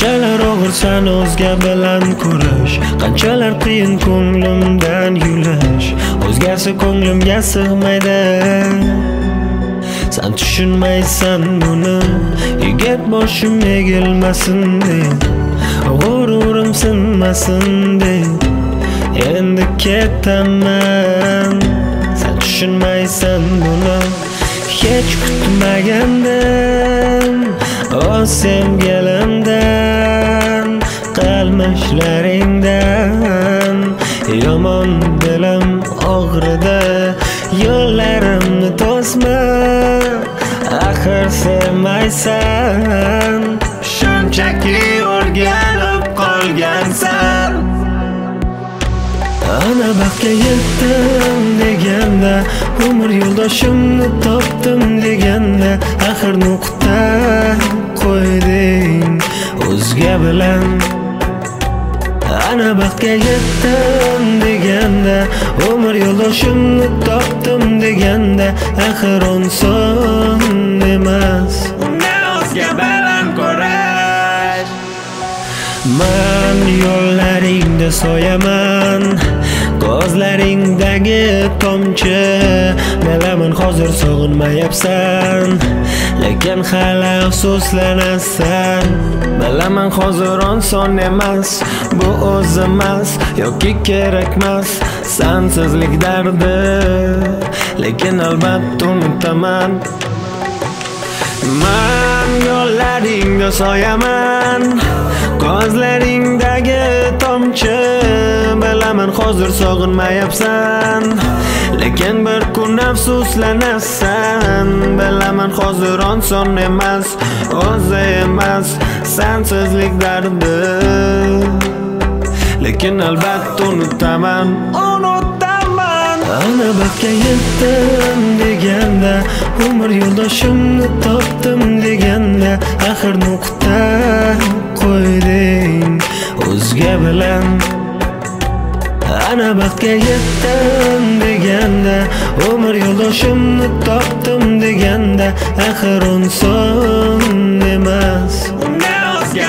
qanchalar og'ir san o'zga bilan ko'rish qanchalar qiyin ko'nglimdan yulash. O'zgasi ko'nglimga sig'maydi. San tushunmaysan buni yigit boshim egilmasin deb. G'ururim sinmasin deb endi ketaman. San tushunmaysan buni hech kutmagandim. O sevgilimdan qilmishlaringdan yomon dilim og'ridi yo'llarimni to'sma axir sevmaysan. Shunchaki o'rganib qolgansan. Ana baxtga yetdim deganda umr yo'ldoshimni topdim deganda axir nuqta qo'yding o'zga bilan. Ana baxtga yetdim deganda umr yo'ldoshimni topdim deganda axir oson emas. Unda o'zga bilan ko'rash. Man yo'llaringda soyaman ko'zlaringdagi tomchi. Bilaman hozir sog'inmayapsan lekin hali afsuslanasan. Bilaman hozir oson emas bu o'zimas yoki kerakmas sansizlik dardi lekin albatta unutaman man yo'llaringda soyaman ko'zlaringdagi tomchi bilaman hozir sog'inmayapsan lekin bir kun afsuslanasan bilaman hozir oson emas o'zi emas sansizlik dardi lekin albatta unutaman. Unutaman. Ana baxtga yetdim deganda umr yo'ldoshimni topdim deganda axir nuqta qo'yding o'zga bilan. Ana baxtga yetdim deganda umr yo'ldoshimni topdim deganda axir oson emas. Unda o'zga